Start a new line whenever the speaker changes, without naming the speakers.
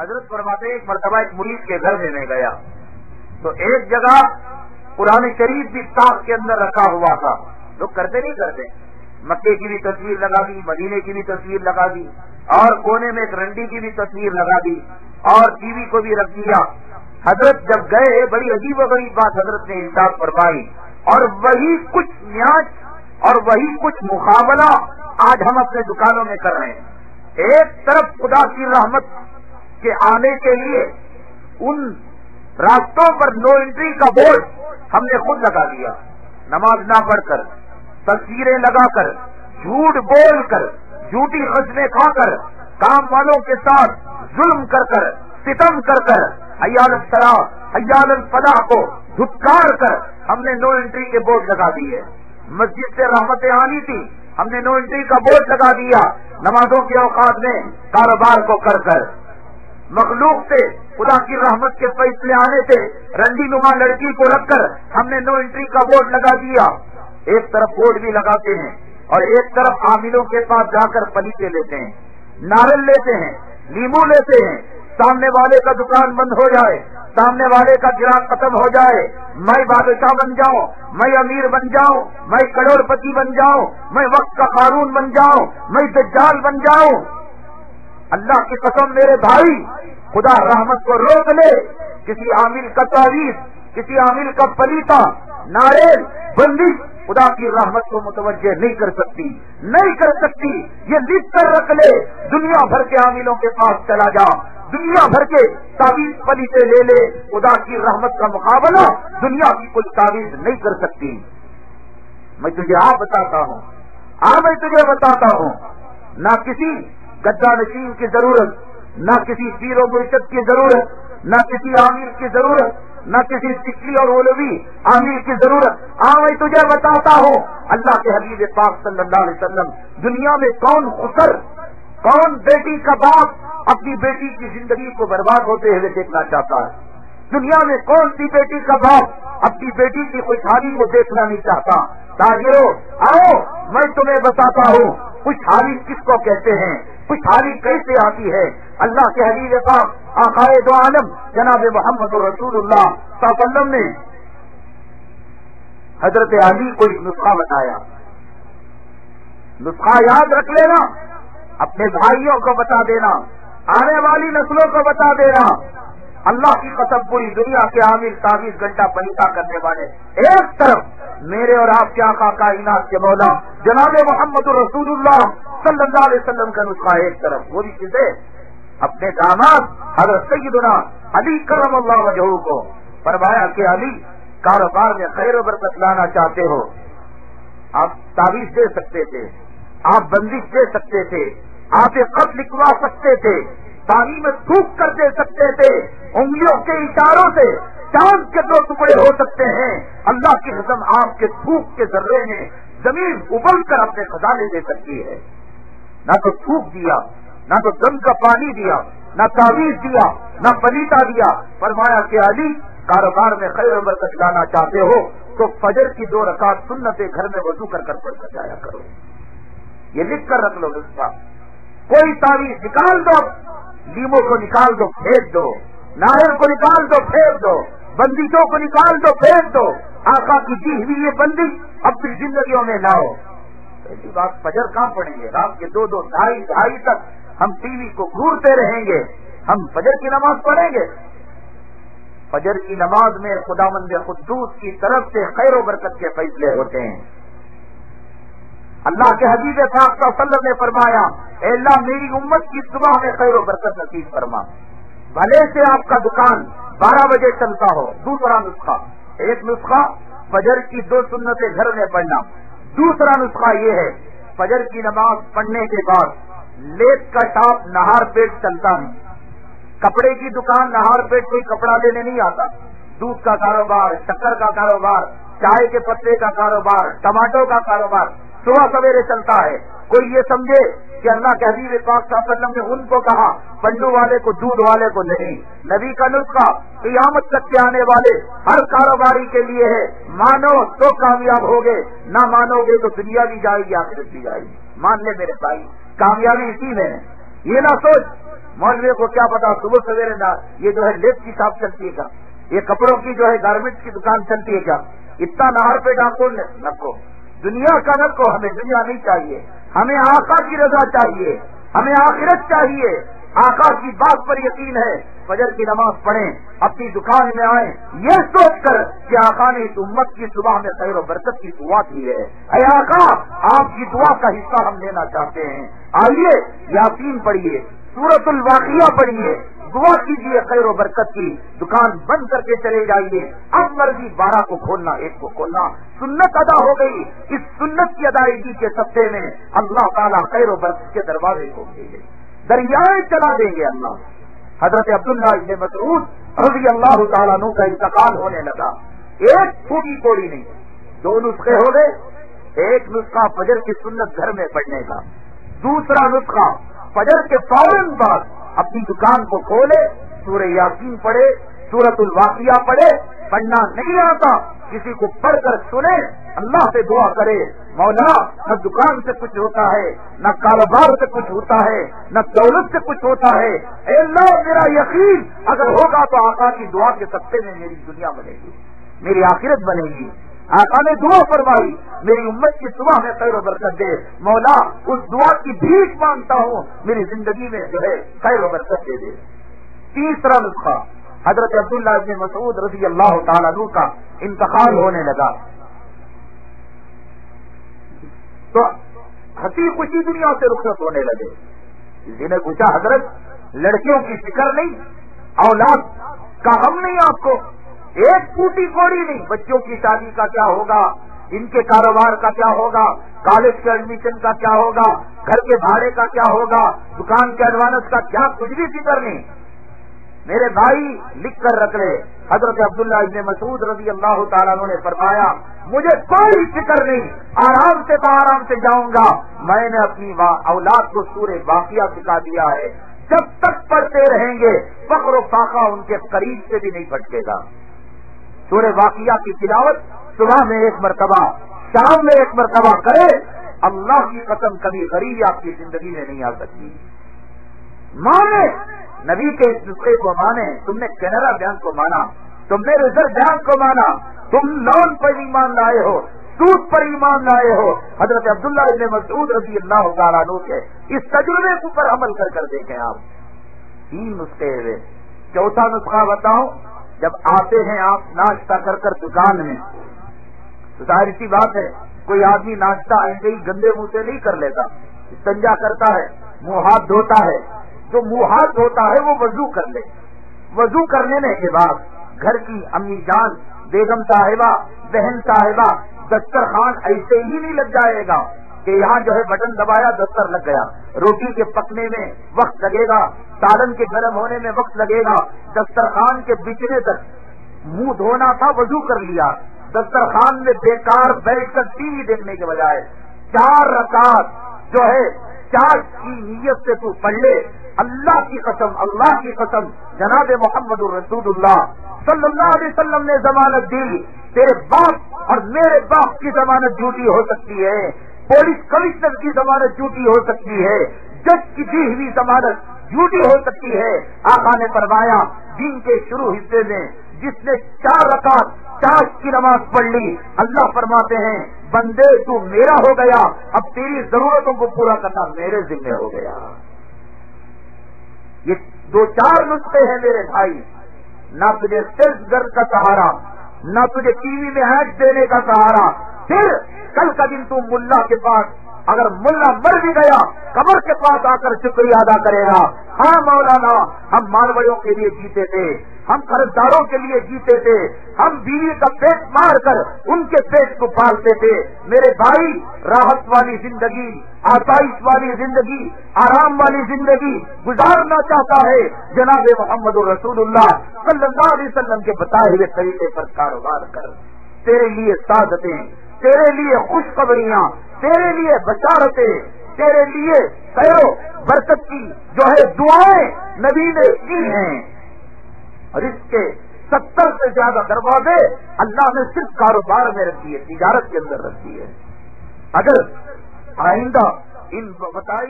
हज़रत फरमाते एक मरतबा एक मुरीद के घर में गया। तो एक जगह पुराने शरीफ भी ताक के अंदर रखा हुआ था। लोग करते नहीं करते। मक्के की भी तस्वीर लगा दी, मदीने की भी तस्वीर लगा दी, और कोने में एक रंडी की भी तस्वीर लगा दी, और टीवी को भी रख दिया। हज़रत जब गए, बड़ी अजीब गरीब बात हज़रत ने इंसाफ फरमाई, और वही कुछ न्याज और वही कुछ मुकाबला आज हम अपने दुकानों में कर रहे हैं। एक तरफ़ खुदा की रहमत के आने के लिए उन रास्तों पर नो एंट्री का बोर्ड हमने खुद लगा दिया नमाज़ ना पढ़कर, तस्वीरें लगाकर, झूठ बोलकर, झूठी खजने खाकर, काम वालों के साथ जुल्म कर कर सितम कर कर हयाल सरा हयाल फलाह को धुटकार कर हमने नो एंट्री के बोर्ड लगा दिए। मस्जिद से रहमतें आनी थी, हमने नो एंट्री का बोर्ड लगा दिया। नमाजों के औकात में कारोबार को कर कर मखलूक से खुदा की रहमत के फैसले आने से रंडी नुमा लड़की को रखकर हमने नो एंट्री का बोर्ड लगा दिया। एक तरफ़ बोर्ड भी लगाते हैं और एक तरफ़ आमिलों के पास जाकर पलीते लेते हैं नारियल लेते हैं, नींबू लेते हैं। सामने वाले का दुकान बंद हो जाए, सामने वाले का गिराक खत्म हो जाए, मैं बादशाह बन जाऊँ, मैं अमीर बन जाऊँ, मैं करोड़पति बन जाऊँ, मैं वक्त का कानून बन जाऊँ, मैं दज्जाल बन जाऊँ। अल्लाह की कसम, मेरे भाई, खुदा रहमत को रोक ले। किसी आमिल का तावीज किसी आमिल का पलीता नारेल बंदिश खुदा की रहमत को मुतवजह नहीं कर सकती, नहीं कर सकती। ये लिख कर रख ले। दुनिया भर के आमिलों के पास चला जा। दुनिया भर के तावीज पलीते ले ले। खुदा की रहमत का मुकाबला दुनिया की कोई तावीज नहीं कर सकती। मैं तुझे आप बताता हूँ। आ मैं तुझे बताता हूँ। ना किसी गद्दा नशीन की ज़रूरत, न किसी पीरो मुर्शद की ज़रूरत, न किसी आमिर की ज़रूरत, न किसी सिक्की और ओलवी आमिर की ज़रूरत। हाँ मैं तुझे बताता हूँ, अल्लाह के हबीब पाक सल्लल्लाहु अलैहि वसल्लम, दुनिया में कौन खुसर, कौन बेटी का बाप अपनी बेटी की ज़िंदगी को बर्बाद होते हुए देखना चाहता है? दुनिया में कौन सी बेटी का बाप अपनी बेटी की खुशहाली को देखना नहीं चाहता? ताजिरो आओ, मैं तुम्हें बताता हूँ, खुशहाली किसको कहते हैं? खुशहाली कैसे आती है? अल्लाह के हबीब पाक, आकाए दो आलम, जनाब मोहम्मद रसूलुल्लाह वसल्लम ने हज़रत अली को एक नुस्खा बताया। नुस्खा याद रख लेना, अपने भाइयों को बता देना, आने वाली नस्लों को बता देना। अल्लाह की कसम पूरी दुनिया के आमिर ताबीज घंटा पलिता करने वाले। एक तरफ़ मेरे और आपके आका कायनात के मौला, जनाब मोहम्मद रसूलुल्लाह सल्लल्लाहु अलैहि वसल्लम का नुस्खा एक तरफ़। वो भी किसे? अपने दामाद, हज़रत सैदना अली करम अल्लाह वजहू को। फरमाया कि अली, कारोबार में खैर बरकत लाना चाहते हो। आप ताबीज दे सकते थे, आप बंदिश दे सकते थे, आप एक खत लिखवा सकते थे। पानी में थूक कर दे सकते थे। उंगलियों के इशारों से चाँद के दो टुकड़े हो सकते हैं। अल्लाह की कसम आपके थूक के जर्रे में ज़मीन उबल कर अपने खजाने दे सकती है। न तो थूक दिया, न तो दम का पानी दिया, न तावीज दिया, न पलीता दिया। फरमाया के अली, कारोबार में खैर बरकत लाना चाहते हो तो फजर की दो रकात सुन्नते घर में वज़ू कर कर पढ़ जाया करो। ये लिख कर रख लो नुस्खा कोई तावीज निकाल दो। लीमो को निकाल दो, फेंक दो। नारियल को निकाल दो, फेंक दो। बंदिशों को निकाल दो, फेंक दो। आका की दी हुई ये बंदिश अपनी जिंदगियों में लाओ। पहली बात, फजर कहाँ पढ़ेंगे रात के दो दो ढाई ढाई तक हम टीवी को घूरते रहेंगे। हम फजर की नमाज़ पढ़ेंगे। फजर की नमाज़ में खुदामंद खुदूस की तरफ़ से खैर बरकत के फैसले होते हैं। अल्लाह के हबीब साहब वसल्लम ने फरमाया अल्लाह, मेरी उम्मत की सुबह में खैर बरकत नसीब फरमा। भले से आपका दुकान बारह बजे चलता हो, दूसरा नुस्खा। एक नुस्खा फजर की दो सुन्नतें घर में पढ़ना। दूसरा नुस्खा ये है, फजर की नमाज़ पढ़ने के बाद लेट का टाप नहार पेट चलता नहीं कपड़े की दुकान नहार पेट कोई कपड़ा लेने नहीं आता। दूध का कारोबार, शक्कर का कारोबार, चाय के पत्ते का कारोबार, टमाटो का कारोबार सुबह सवेरे चलता है। कोई ये समझे कि अल्लाह के हबीब पाक वसल्लम ने उनको कहा पंडू वाले को, दूध वाले को नहीं। नबी का नुस्खा कियामत तक के आने वाले हर कारोबारी के लिए है। मानो तो कामयाब होगे, ना मानोगे तो दुनिया भी जाएगी, आखिरत भी जाएगी। मान ले मेरे भाई, कामयाबी इसी में है। ये ना सोच, मौलवी को क्या पता, सुबह सवेरे ना, ये जो है लेप की शॉप चलती है क्या? ये कपड़ों की जो है गारमेंट्स की दुकान चलती है क्या? इतना नहर पे डाको नको दुनिया का नको हमें दुनिया नहीं चाहिए, हमें आका की रजा चाहिए, हमें आखिरत चाहिए, आका की बात पर यकीन है, फजर की नमाज़ पढ़े, अपनी दुकान में आए, ये सोच कर कि आका ने इस उम्मत की सुबह में खैर बरकत की दुआ की है। अरे आका, आपकी दुआ का हिस्सा हम लेना चाहते हैं। आइए, यासीन पढ़िए। सूरतुल वाकिया पढ़िए, दुआ कीजिए खैर बरकत की। दुकान बंद करके चले जाइए। अब मर्ज़ी बारह को खोलना, एक को खोलना। सुन्नत अदा हो गई। इस सुन्नत की अदायगी के सत्ते में अल्लाह ताला खैर बरकत के दरवाजे खोलेंगे दरियाए चला देंगे अल्लाह। हज़रत अब्दुल्ला इब्ने मसरूद रज़ी अल्लाह तु का इंतकाल होने लगा। एक छोटी कोड़ी नहीं, दो नुस्खे हो गए। एक नुस्खा फजर की सुन्नत घर में पढ़ने का। दूसरा नुस्खा फजर के फ़ौरन बाद अपनी दुकान को खोले सूर्य यासीन पढ़े, सूरतुल वाकिया पढ़े, पढ़ना नहीं आता। किसी को पढ़कर सुने, अल्लाह से दुआ करे, मौला, न दुकान से कुछ होता है, न कारोबार से कुछ होता है, न दौलत से कुछ होता है। अल्लाह, मेरा यकीन अगर होगा तो आका की दुआ के सत्ते में मेरी दुनिया बनेगी, मेरी आखिरत बनेगी। आका ने दुआ फरमाई, मेरी उम्मत की सुबह में खैर बरकत दे। मौला, उस दुआ की भीख माँगता हूँ, मेरी ज़िंदगी में जो है खैर बरकत दे दे। तीसरा नुस्खा, हज़रत अब्दुल्ला मसूद रज़ी अल्लाह तु का इंतकाल होने लगा। तो हसी खुशी दुनिया से रुखसत होने लगे। जिन्हें पूछा, हज़रत, लड़कियों की फ़िक्र नहीं? औलाद का हम नहीं आपको? एक फूटी कोड़ी नहीं। बच्चों की शादी का क्या होगा? इनके कारोबार का क्या होगा? कॉलेज के एडमिशन का क्या होगा? घर के भाड़े का क्या होगा? दुकान के एडवांस का क्या? कुछ भी फ़िक्र नहीं। मेरे भाई लिख कर रख ले। हज़रत अब्दुल्ला इब्ने मसूद रज़ी अल्लाह तला ने फरमाया, मुझे कोई फ़िक्र नहीं। आराम से तो आराम से जाऊँगा। मैंने अपनी औलाद को सूर्य बाकिया सिखा दिया है। जब तक पढ़ते रहेंगे फक्र फाका उनके करीब से भी नहीं भटकेगा। सूर्य वाकिया की तिलावत, सुबह में एक मरतबा, शाम में एक मरतबा करे, अल्लाह की कसम कभी गरीबी आपकी ज़िंदगी में नहीं आ सकती। माने, नबी के इस नुस्खे को माने, तुमने कैनरा बैंक को माना, तुमने रिज़र्व बैंक को माना, तुम लोन पर ईमान लाए हो, सूद पर ईमान लाए हो। हज़रत अब्दुल्ला इब्ने मसूद रज़ी अल्लाह तु के इस तजुर्बे के ऊपर अमल कर कर देखें आप। तीन नुस्खे हुए। चौथा नुस्खा बताओ जब आते हैं आप नाश्ता कर कर दुकान में तो ज़ाहिर सी बात है, कोई आदमी नाश्ता ऐसे ही गंदे मुँह से नहीं कर लेता। संजा करता है, मुँह हाथ धोता है। जो मुँह हाथ धोता है, वो वज़ू कर ले। वज़ू कर लेने के बाद घर की अम्मी जान, बेगम साहिबा, बहन साहिबा, दस्तरखान ऐसे ही नहीं लग जाएगा। कि यहाँ जो है बटन दबाया दस्तर लग गया। रोटी के पकने में वक्त लगेगा सालन के गर्म होने में वक्त लगेगा। दस्तरखान के बिचने तक मुँह धोना था, वज़ू कर लिया। दस्तरखान में बेकार बैठकर टीवी देखने के बजाय चार रकात जो है, चार की नीयत से तू पढ़ ले। अल्लाह की कसम, अल्लाह की कसम, जनाब मोहम्मद रसूलुल्लाह सल्लल्लाहु अलैहि वसल्लम ने जमानत दी। तेरे बाप और मेरे बाप की जमानत झूठी हो सकती है। पुलिस कमिश्नर की जमानत झूठी हो सकती है, जज की दी हुई जमानत झूठी हो सकती है। आका ने फरमाया, दिन के शुरू हिस्से में जिसने चार रकात, चार की नमाज़ पढ़ ली, अल्लाह फरमाते हैं, बंदे, तू मेरा हो गया, अब तेरी जरूरतों को पूरा करना मेरे जिम्मे हो गया। ये दो चार नुस्खे हैं मेरे भाई, ना तुझे सिर्फ़ घर का सहारा, ना तुझे टीवी में हैट देने का सहारा फिर कल का दिन तू मुल्ला के पास, अगर मुल्ला मर भी गया, कबर के पास आकर शुक्रिया अदा करेगा। हाँ मौलाना, हम मालवड़ियों के लिए जीते थे, हम कर्जदारों के लिए जीते थे, हम बीवी का पेट मार कर उनके पेट को पालते थे। मेरे भाई, राहत वाली ज़िंदगी, आसाइश वाली ज़िंदगी, आराम वाली ज़िंदगी गुजारना चाहता है, जनाब मोहम्मद रसूलुल्लाह सल्लल्लाहु अलैहि वसल्लम के बताए हुए तरीके पर कारोबार कर। तेरे लिए सादतें तेरे लिए खुशखबरियाँ, तेरे लिए बचारते तेरे लिए कहो बरकत की जो है दुआएँ नबी ने की हैं। और इसके सत्तर से ज़्यादा दरवाजे अल्लाह ने सिर्फ़ कारोबार में रखी है तिजारत के अंदर रखी है अगर आइंदा इन बताई